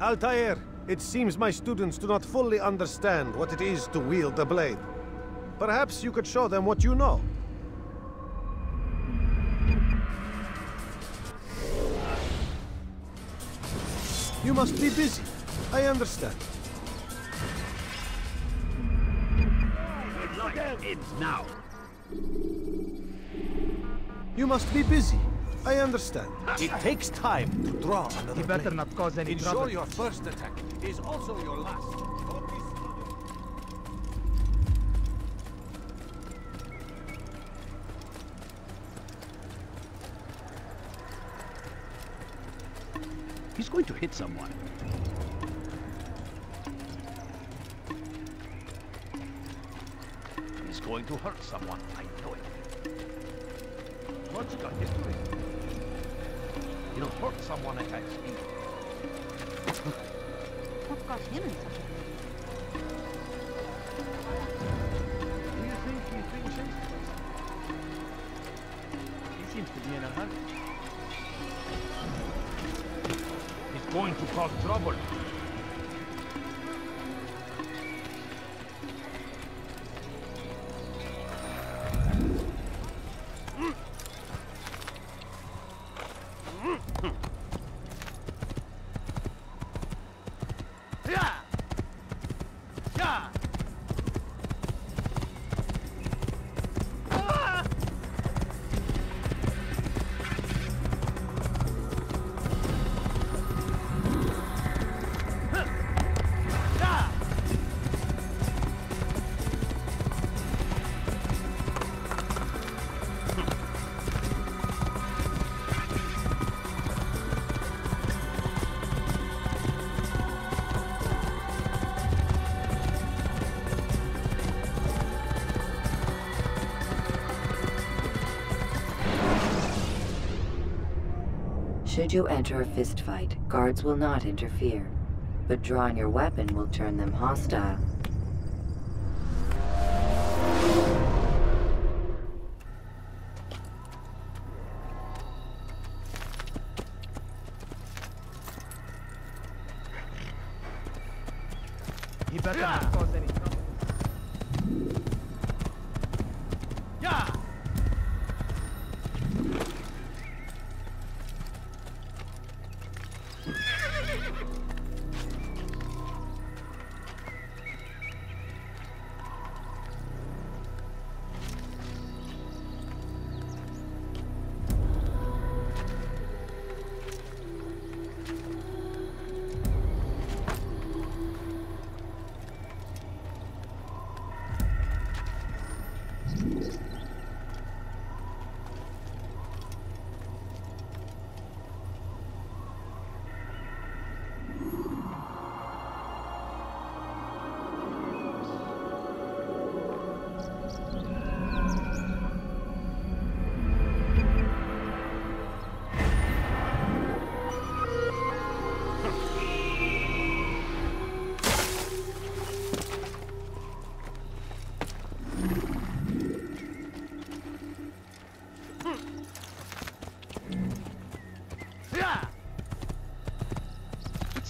Altair, it seems my students do not fully understand what it is to wield the blade. Perhaps you could show them what you know. You must be busy. I understand. ends now. You must be busy. I understand. It takes time to draw another You better blade. not cause any Ensure trouble. your first attack is also your last. He's going to hit someone. He's going to hurt someone. I know it. What's got his doing? He'll hurt someone at that speed. What got him in such a hurry? Do you think he's being sensitive? He seems to be in a hurry. He's going to cause trouble. 呀呀 Should you enter a fistfight, guards will not interfere, but drawing your weapon will turn them hostile. He better not cause any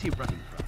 he running from?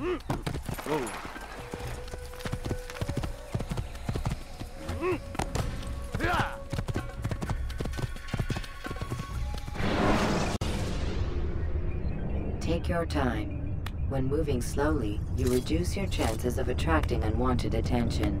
Take your time. When moving slowly, you reduce your chances of attracting unwanted attention.